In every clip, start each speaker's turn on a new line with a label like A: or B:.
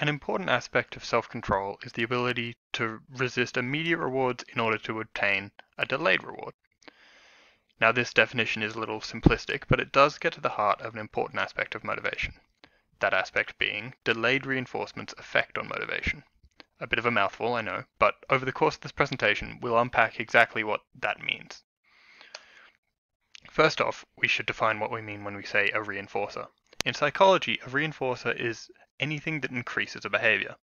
A: An important aspect of self-control is the ability to resist immediate rewards in order to obtain a delayed reward. Now this definition is a little simplistic, but it does get to the heart of an important aspect of motivation. That aspect being delayed reinforcement's effect on motivation. A bit of a mouthful, I know, but over the course of this presentation, we'll unpack exactly what that means. First off, we should define what we mean when we say a reinforcer. In psychology, a reinforcer is anything that increases a behavior.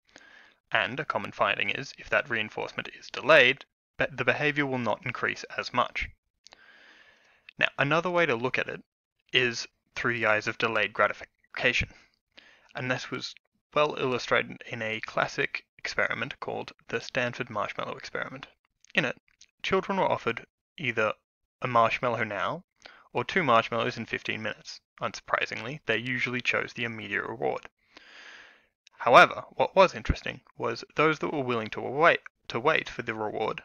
A: And a common finding is, if that reinforcement is delayed, the behavior will not increase as much. Now, another way to look at it is through the eyes of delayed gratification. And this was well illustrated in a classic experiment called the Stanford Marshmallow Experiment. In it, children were offered either a marshmallow now or two marshmallows in 15 minutes. Unsurprisingly, they usually chose the immediate reward. However, what was interesting was those that were willing to wait, to wait for the reward,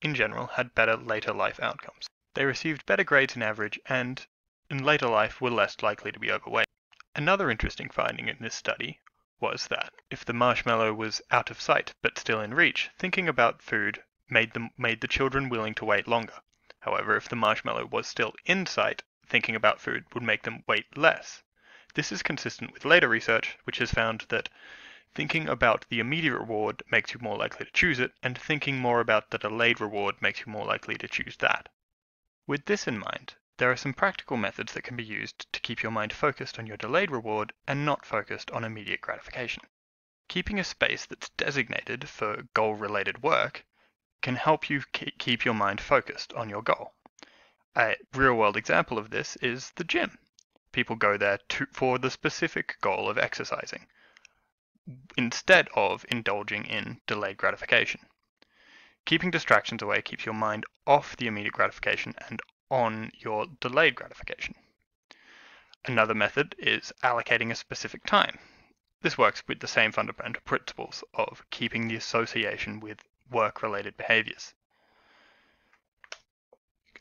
A: in general, had better later life outcomes. They received better grades in average and, in later life, were less likely to be overweight. Another interesting finding in this study was that if the marshmallow was out of sight but still in reach, thinking about food made them made the children willing to wait longer. However, if the marshmallow was still in sight, thinking about food would make them wait less. This is consistent with later research, which has found that thinking about the immediate reward makes you more likely to choose it, and thinking more about the delayed reward makes you more likely to choose that. With this in mind, there are some practical methods that can be used to keep your mind focused on your delayed reward and not focused on immediate gratification. Keeping a space that's designated for goal-related work can help you keep your mind focused on your goal. A real-world example of this is the gym people go there to, for the specific goal of exercising instead of indulging in delayed gratification. Keeping distractions away keeps your mind off the immediate gratification and on your delayed gratification. Another method is allocating a specific time. This works with the same fundamental principles of keeping the association with work-related behaviors.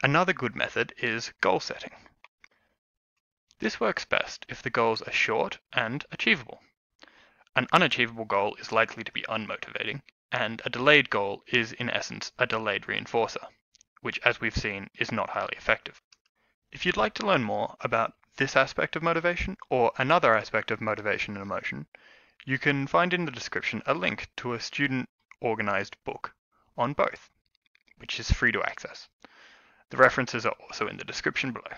A: Another good method is goal setting. This works best if the goals are short and achievable. An unachievable goal is likely to be unmotivating, and a delayed goal is in essence a delayed reinforcer, which as we've seen is not highly effective. If you'd like to learn more about this aspect of motivation or another aspect of motivation and emotion, you can find in the description a link to a student organized book on both, which is free to access. The references are also in the description below.